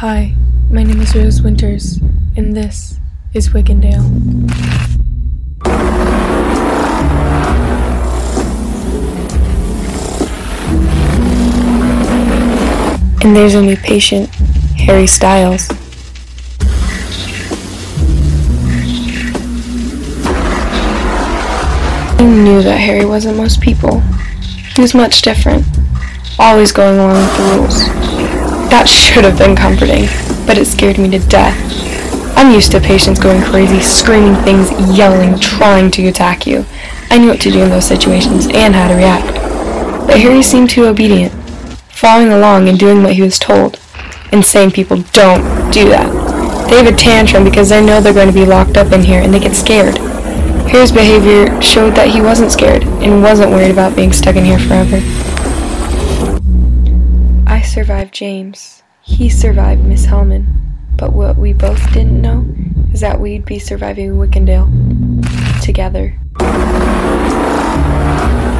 Hi, my name is Rose Winters, and this is Wickendale. And there's a new patient, Harry Styles. I knew that Harry wasn't most people. He was much different, always going along with the rules. That should have been comforting, but it scared me to death. I'm used to patients going crazy, screaming things, yelling, trying to attack you. I knew what to do in those situations and how to react. But Harry seemed too obedient, following along and doing what he was told, saying people don't do that. They have a tantrum because they know they're going to be locked up in here and they get scared. Harry's behavior showed that he wasn't scared and wasn't worried about being stuck in here forever. Survived James. He survived Miss Hellman. But what we both didn't know is that we'd be surviving Wickendale together.